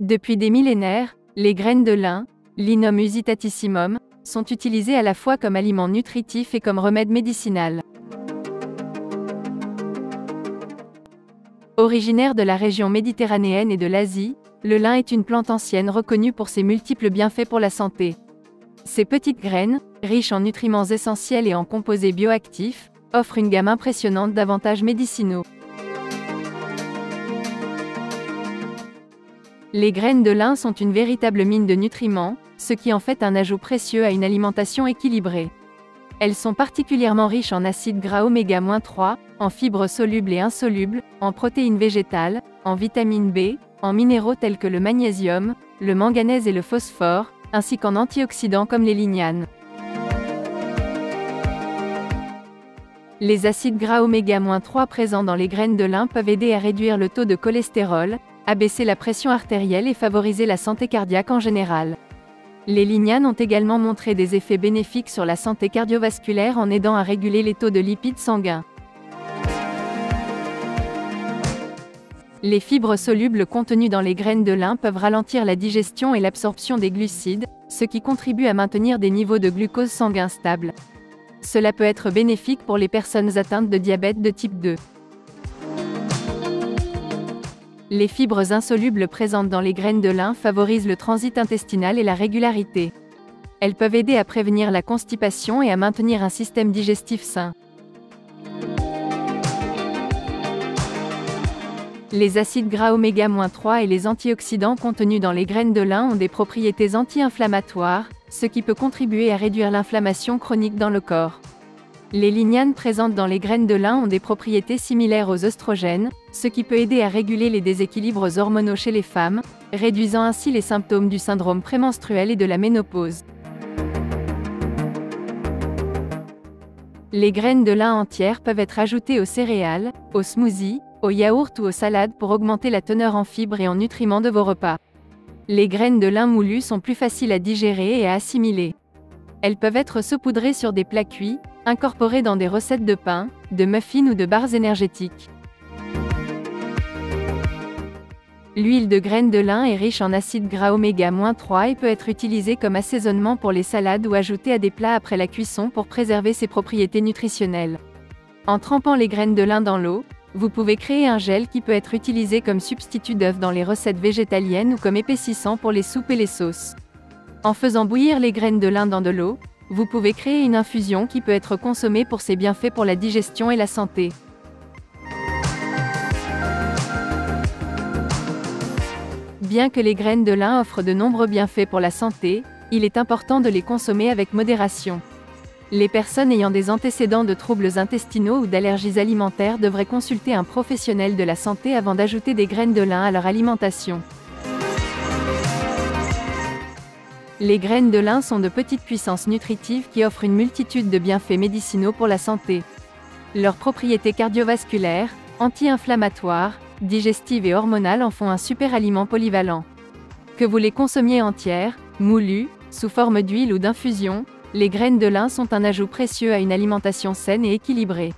Depuis des millénaires, les graines de lin, Linum usitatissimum, sont utilisées à la fois comme aliment nutritif et comme remède médicinal. Originaire de la région méditerranéenne et de l'Asie, le lin est une plante ancienne reconnue pour ses multiples bienfaits pour la santé. Ces petites graines, riches en nutriments essentiels et en composés bioactifs, offrent une gamme impressionnante d'avantages médicinaux. Les graines de lin sont une véritable mine de nutriments, ce qui en fait un ajout précieux à une alimentation équilibrée. Elles sont particulièrement riches en acides gras oméga-3, en fibres solubles et insolubles, en protéines végétales, en vitamine B, en minéraux tels que le magnésium, le manganèse et le phosphore, ainsi qu'en antioxydants comme les lignanes. Les acides gras oméga-3 présents dans les graines de lin peuvent aider à réduire le taux de cholestérol, abaisser la pression artérielle et favoriser la santé cardiaque en général. Les lignanes ont également montré des effets bénéfiques sur la santé cardiovasculaire en aidant à réguler les taux de lipides sanguins. Les fibres solubles contenues dans les graines de lin peuvent ralentir la digestion et l'absorption des glucides, ce qui contribue à maintenir des niveaux de glucose sanguin stables. Cela peut être bénéfique pour les personnes atteintes de diabète de type 2. Les fibres insolubles présentes dans les graines de lin favorisent le transit intestinal et la régularité. Elles peuvent aider à prévenir la constipation et à maintenir un système digestif sain. Les acides gras oméga-3 et les antioxydants contenus dans les graines de lin ont des propriétés anti-inflammatoires, ce qui peut contribuer à réduire l'inflammation chronique dans le corps. Les lignanes présentes dans les graines de lin ont des propriétés similaires aux oestrogènes, ce qui peut aider à réguler les déséquilibres hormonaux chez les femmes, réduisant ainsi les symptômes du syndrome prémenstruel et de la ménopause. Les graines de lin entières peuvent être ajoutées aux céréales, aux smoothies, aux yaourts ou aux salades pour augmenter la teneur en fibres et en nutriments de vos repas. Les graines de lin moulues sont plus faciles à digérer et à assimiler. Elles peuvent être saupoudrées sur des plats cuits, incorporées dans des recettes de pain, de muffins ou de barres énergétiques. L'huile de graines de lin est riche en acides gras oméga-3 et peut être utilisée comme assaisonnement pour les salades ou ajoutée à des plats après la cuisson pour préserver ses propriétés nutritionnelles. En trempant les graines de lin dans l'eau, vous pouvez créer un gel qui peut être utilisé comme substitut d'œuf dans les recettes végétaliennes ou comme épaississant pour les soupes et les sauces. En faisant bouillir les graines de lin dans de l'eau, vous pouvez créer une infusion qui peut être consommée pour ses bienfaits pour la digestion et la santé. Bien que les graines de lin offrent de nombreux bienfaits pour la santé, il est important de les consommer avec modération. Les personnes ayant des antécédents de troubles intestinaux ou d'allergies alimentaires devraient consulter un professionnel de la santé avant d'ajouter des graines de lin à leur alimentation. Les graines de lin sont de petites puissances nutritives qui offrent une multitude de bienfaits médicinaux pour la santé. Leurs propriétés cardiovasculaires, anti-inflammatoires, digestives et hormonales en font un super aliment polyvalent. Que vous les consommiez entières, moulues, sous forme d'huile ou d'infusion, les graines de lin sont un ajout précieux à une alimentation saine et équilibrée.